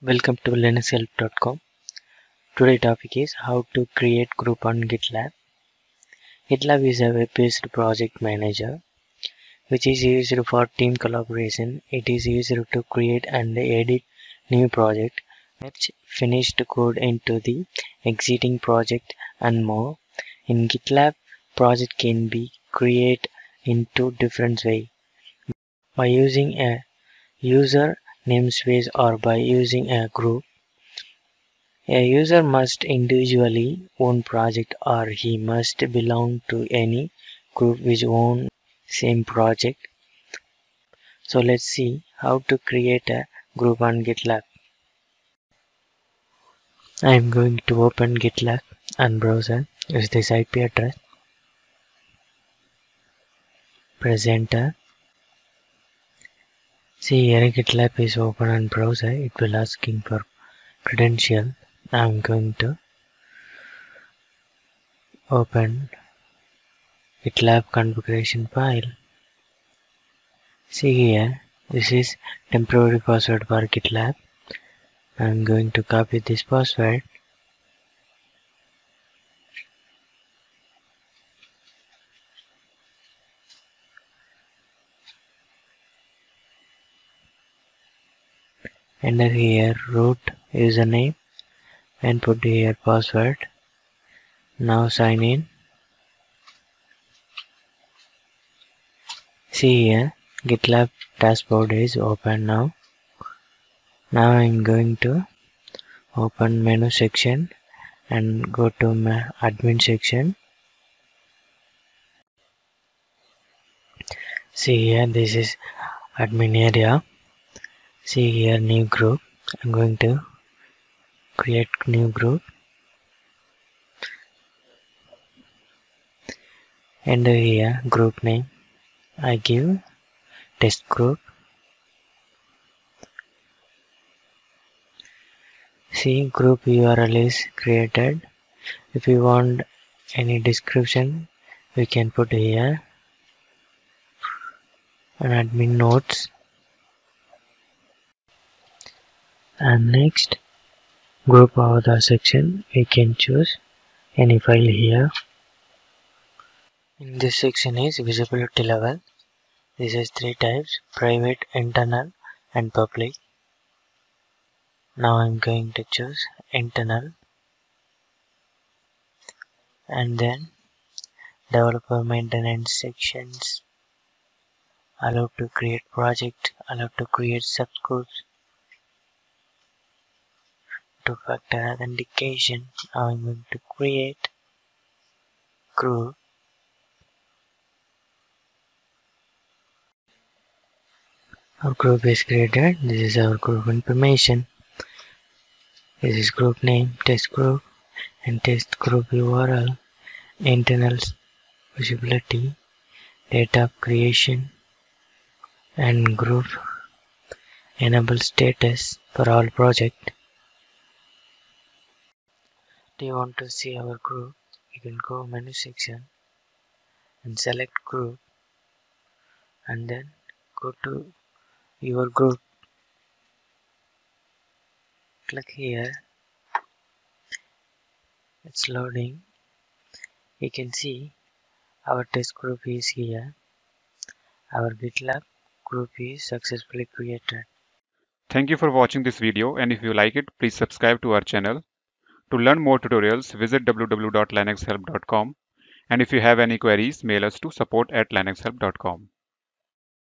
Welcome to linuxhelp.com. Today topic is how to create group on GitLab. GitLab is a web-based project manager which is used for team collaboration. It is used to create and edit new project, merge finished code into the existing project and more. In GitLab, project can be created in two different ways. By using a user namespace or by using a group. A user must individually own project or he must belong to any group which own same project. So let's see how to create a group on GitLab. I am going to open GitLab and browser. Use this IP address. Press enter See here GitLab is open on browser. Eh? It will asking for credential. I'm going to open GitLab configuration file. See here, this is temporary password for GitLab. I'm going to copy this password enter here root username and put here password. Now sign in. See here gitlab dashboard is open now. Now i'm going to open menu section and go to my admin section. See here this is admin area see here new group. I'm going to create new group. And here group name. I give test group. See group URL is created. If you want any description we can put here. And admin notes and next group other section we can choose. Any file here? In this section is visibility level. This is three types private internal and public. Now i'm going to choose internal. And then developer maintenance sections. Allow to create project allow to create subgroups two-factor authentication I'm going to create group our group is created. This is our group information. This is group name test group and test group url internal visibility date of creation and group enable status for all project do you want to see our group you can go menu section and select group and then go to your group. Click here. It's loading. You can see our test group is here. Our gitlab group is successfully created. Thank you for watching this video and if you like it please subscribe to our channel to learn more tutorials, visit www.linuxhelp.com and if you have any queries, mail us to support at linuxhelp.com.